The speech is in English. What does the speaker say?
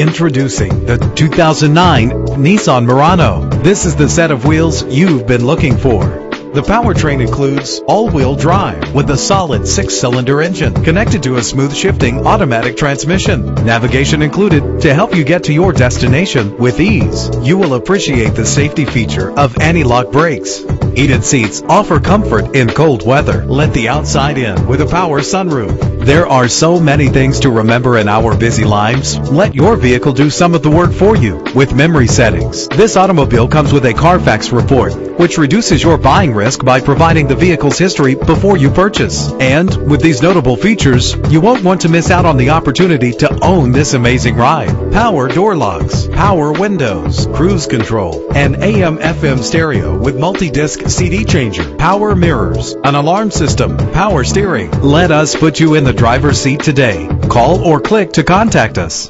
Introducing the 2009 Nissan Murano. This is the set of wheels you've been looking for. The powertrain includes all-wheel drive with a solid six-cylinder engine connected to a smooth shifting automatic transmission. Navigation included to help you get to your destination with ease. You will appreciate the safety feature of anti-lock brakes. Heated seats offer comfort in cold weather. Let the outside in with a power sunroof. There are so many things to remember in our busy lives. Let your vehicle do some of the work for you with memory settings. This automobile comes with a Carfax report, which reduces your buying risk by providing the vehicle's history before you purchase. And with these notable features, you won't want to miss out on the opportunity to own this amazing ride. Power door locks, power windows, cruise control, and AM FM stereo with multi-disc CD changer, power mirrors, an alarm system, power steering. Let us put you in the driver's seat today. Call or click to contact us.